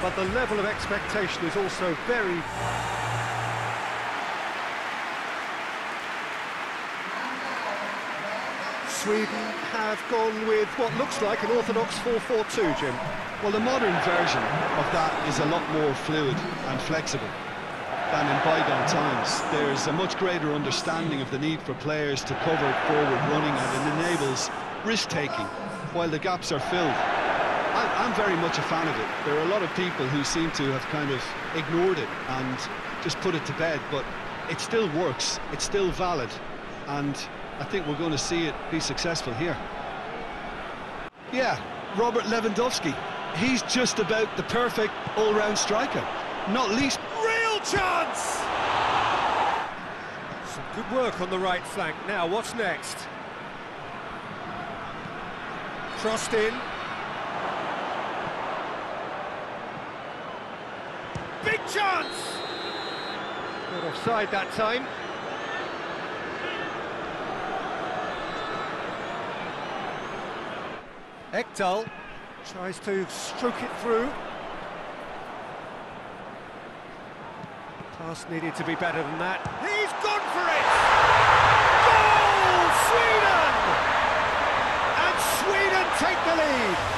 but the level of expectation is also very Sweden have gone with what looks like an orthodox 4-4-2, Jim. Well, the modern version of that is a lot more fluid and flexible than in bygone times. There's a much greater understanding of the need for players to cover forward running and it enables risk-taking while the gaps are filled. I'm very much a fan of it. There are a lot of people who seem to have kind of ignored it and just put it to bed, but it still works, it's still valid, and I think we're going to see it be successful here. Yeah, Robert Lewandowski. He's just about the perfect all-round striker, not least... Real chance! Some good work on the right flank. Now, what's next? Crossed in. Big chance! Not offside that time. Ekdal tries to stroke it through. Pass needed to be better than that. He's gone for it! Goal! Sweden! And Sweden take the lead!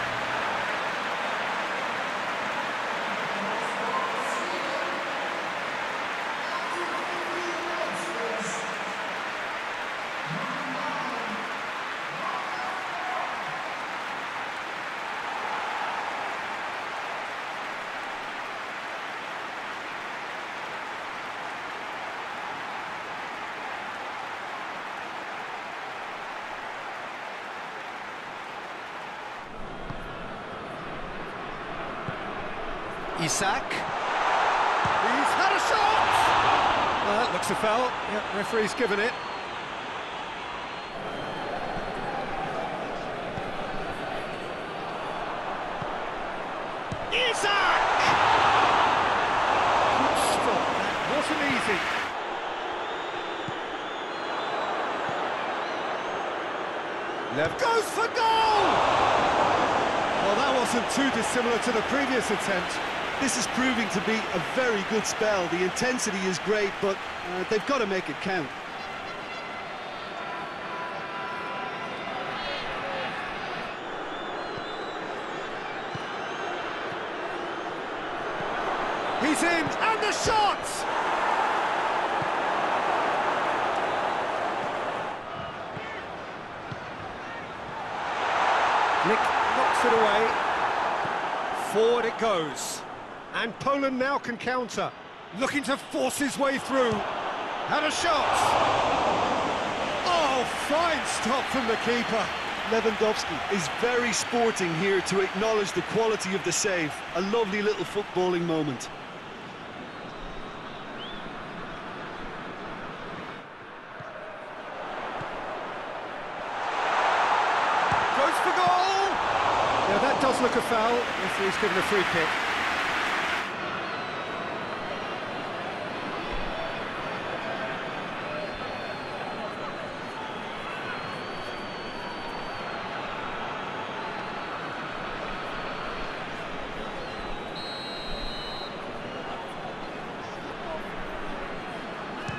Isak. He's had a shot! Well, that looks a foul. Yep, referee's given it. Isak! Good stop. That wasn't easy. Left goes for goal! Well, that wasn't too dissimilar to the previous attempt. This is proving to be a very good spell. The intensity is great, but uh, they've got to make it count. He's in, and the shot! Nick knocks it away. Forward it goes. And Poland now can counter. Looking to force his way through. Had a shot! Oh, fine stop from the keeper. Lewandowski is very sporting here to acknowledge the quality of the save. A lovely little footballing moment. Goes for goal! Now that does look a foul. Referee's given a free kick.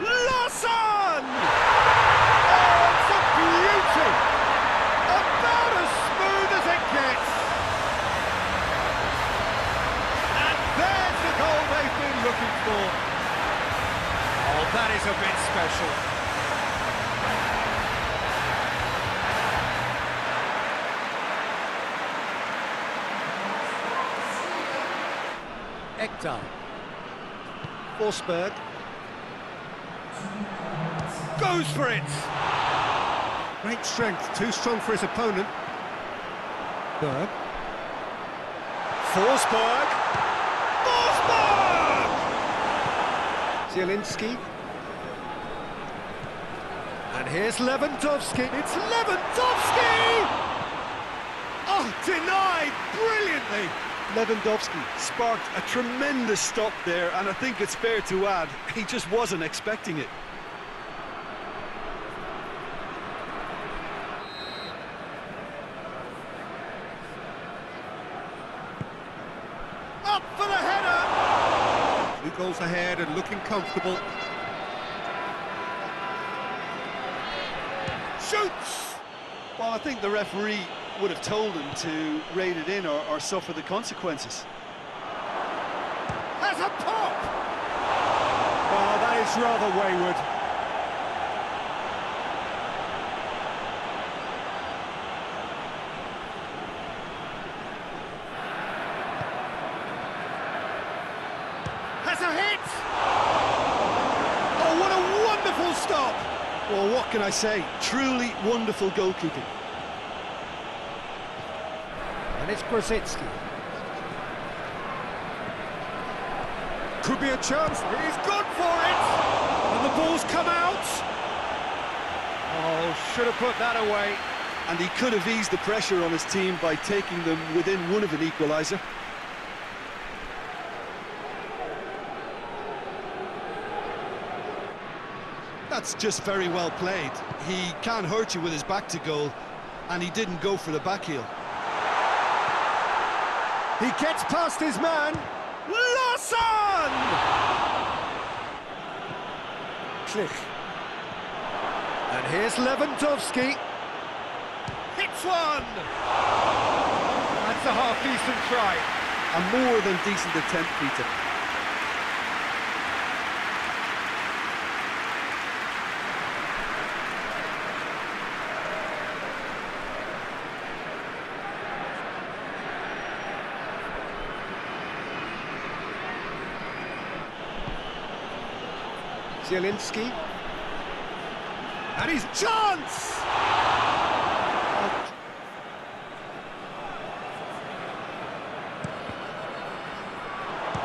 Larsson! Oh, it's a beauty! About as smooth as it gets. And there's the goal they've been looking for. Oh, that is a bit special. Ekdal. Forsberg. goes for it! Great strength, too strong for his opponent. Berg. Forsberg! Forsberg! Zielinski. And here's Lewandowski. It's Lewandowski! Oh, denied brilliantly! Lewandowski sparked a tremendous stop there, and I think it's fair to add, he just wasn't expecting it. Up for the header! Two goals ahead and looking comfortable. Shoots! Well, I think the referee would have told him to rate it in or, or suffer the consequences. Has a pop! Oh, that is rather wayward. Has a hit! Oh, what a wonderful stop! Well, what can I say? Truly wonderful goalkeeping. And it's Grosicki. Could be a chance. He's gone for it! And the ball's come out! Oh, should have put that away. And he could have eased the pressure on his team by taking them within one of an equaliser. That's just very well played. He can't hurt you with his back to goal, and he didn't go for the back heel. He gets past his man. Larsson! Klich. And here's Lewandowski. Hits one! That's a half-decent try. A more than decent attempt, Peter. Zielinski. And his chance!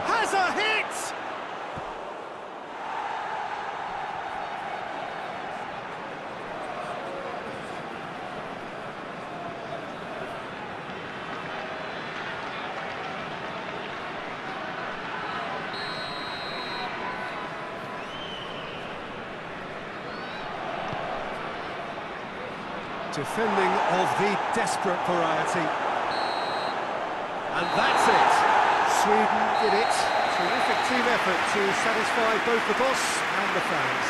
Has a hit! Defending of the desperate variety. And that's it. Sweden did it. Terrific team effort to satisfy both the boss and the fans.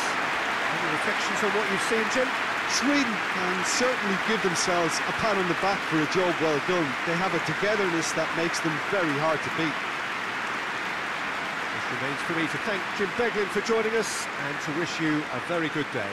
Any reflections on what you've seen, Jim? Sweden can certainly give themselves a pat on the back for a job well done. They have a togetherness that makes them very hard to beat. It remains for me to thank Jim Beglin for joining us and to wish you a very good day.